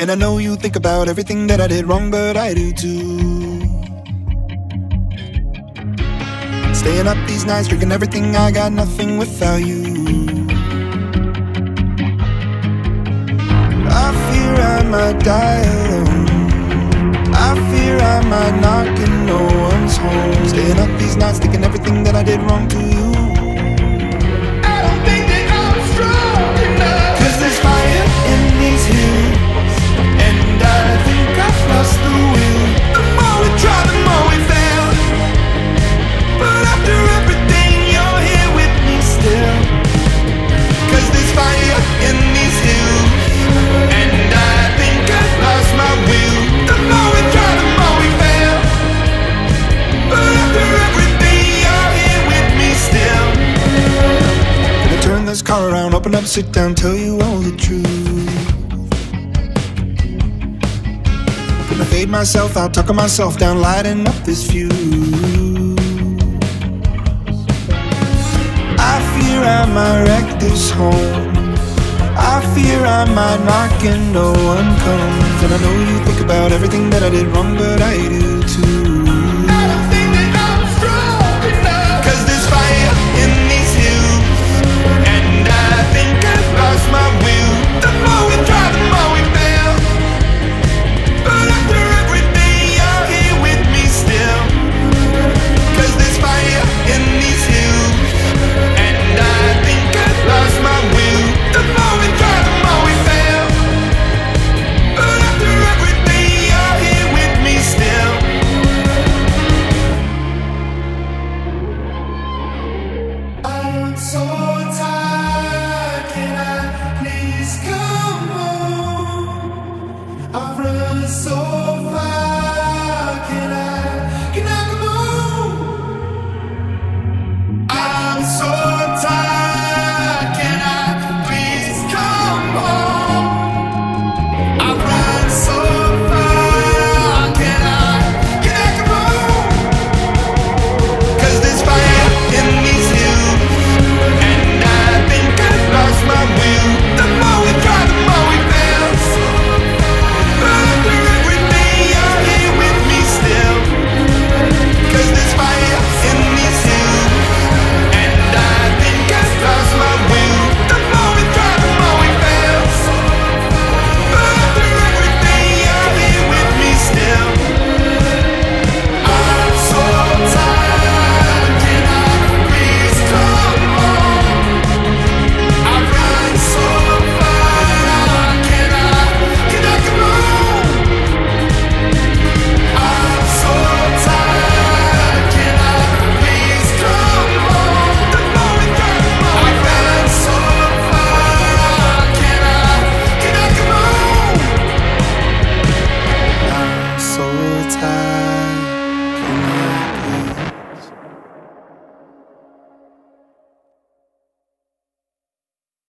And I know you think about everything that I did wrong, but I do too. Staying up these nights, drinking everything, I got nothing without you. I fear I might die alone. I fear I might knock and no one's home. Staying up these nights, thinking everything that I did wrong to you. This car around, open up, sit down, tell you all the truth. Gonna fade myself out, talking myself down, lighting up this fuse. I fear I might wreck this home. I fear I might knock and no one comes. And I know you think about everything that I did wrong, but I do